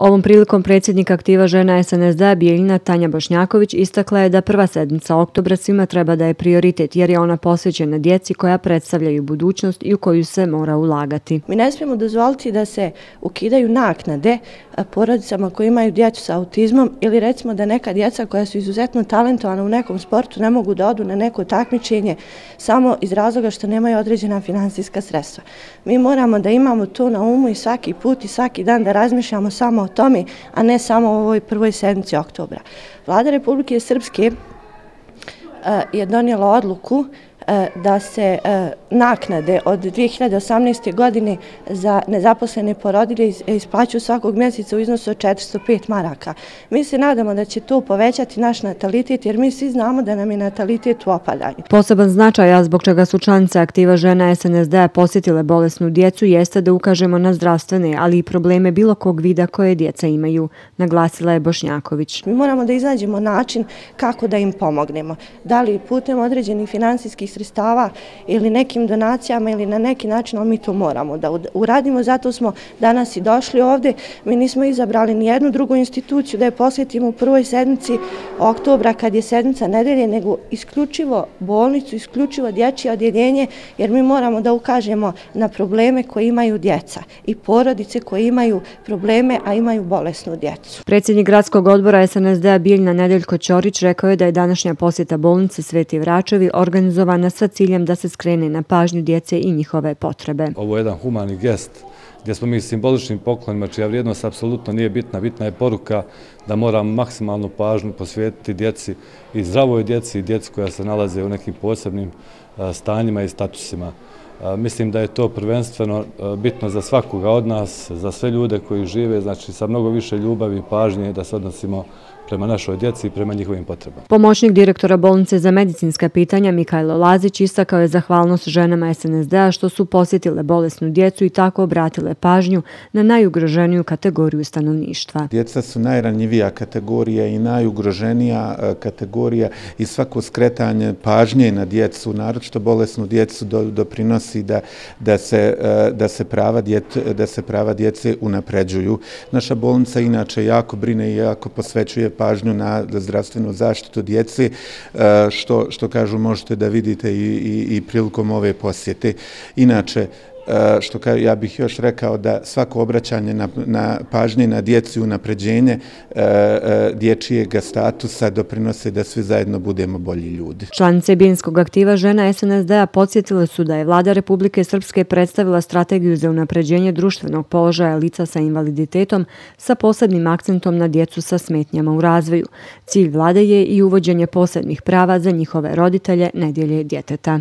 Ovom prilikom predsjednik aktiva žena SNSD Bijeljina Tanja Bošnjaković istakla je da prva sedmica oktobra svima treba da je prioritet jer je ona posvećena djeci koja predstavljaju budućnost i u koju se mora ulagati. Mi ne smijemo dozvoliti da se ukidaju naknade porodicama koji imaju djecu sa autizmom ili recimo da neka djeca koja su izuzetno talentovana u nekom sportu ne mogu da odu na neko takmičenje samo iz razloga što nemaju određena finansijska sredstva. Mi moramo da imamo to na umu i svaki put i svaki dan da razmišljamo samo o tome, a ne samo u ovoj prvoj sedmici oktobra. Vlada Republike Srpske eh, je donijela odluku da se e, naknade od 2018. godine za nezaposlene porodilje isplaćuju svakog mjeseca u iznosu od 405 maraka. Mi se nadamo da će to povećati naš natalitet jer mi svi znamo da nam je natalitet u opadanju. Poseban značaj, a zbog čega su članice aktiva žena SNSD posjetile bolesnu djecu, jeste da ukažemo na zdravstvene, ali i probleme bilo kog vida koje djeca imaju, naglasila je Bošnjaković. Mi moramo da izađemo način kako da im pomognemo. Da li putem određenih finansijskih sredstava ili nekim donacijama ili na neki način, ali mi to moramo da uradimo. Zato smo danas i došli ovde. Mi nismo izabrali ni jednu drugu instituciju da je posjetimo u prvoj sedmici oktobra kad je sedmica nedelje, nego isključivo bolnicu, isključivo dječje odjeljenje, jer mi moramo da ukažemo na probleme koje imaju djeca i porodice koje imaju probleme, a imaju bolesnu djecu. Predsjednik gradskog odbora SNSD-a Biljna Nedeljko Ćorić rekao je da je današnja posjeta bolnice Sveti Vračevi organizovana sa ciljem da se skrene na pažnju djece i njihove potrebe. Ovo je jedan humani gest gdje smo mi simboličnim poklonima, čija vrijednost apsolutno nije bitna. Bitna je poruka da moram maksimalnu pažnju posvijetiti djeci i zdravoj djeci i djeci koja se nalaze u nekim posebnim stanjima i statusima. Mislim da je to prvenstveno bitno za svakoga od nas, za sve ljude koji žive, znači sa mnogo više ljubavi i pažnje da se odnosimo prema našoj djeci i prema njihovim potrebama. Pomoćnik direktora bolnice za medicinska pitanja Mikajlo Lazić istakao je zahvalnost ženama SNSD-a što su posjetile bolesnu djecu i tako obratile pažnju na najugroženiju kategoriju stanovništva. Djeca su najranjivija kategorija i najugroženija e, kategorija i svako skretanje pažnje na djecu, naročito bolesnu djecu, doprinosi da, da, se, eh, da, se prava djece, da se prava djece unapređuju. Naša bolnica inače jako brine i jako posvećuje pažnju na zdravstvenu zaštitu djece, eh, što, što kažu možete da vidite i, i, i prilikom ove posjete. Inače, E, što ka, ja bih još rekao da svako obraćanje na, na pažnje na djecu i unapređenje e, e, dječijeg statusa doprinose da svi zajedno budemo bolji ljudi. Članice Bijenskog aktiva žena SNSD-a podsjetile su da je vlada Republike Srpske predstavila strategiju za unapređenje društvenog položaja lica sa invaliditetom sa posebnim akcentom na djecu sa smetnjama u razvoju. Cilj vlade je i uvođenje posebnih prava za njihove roditelje nedjelje djeteta.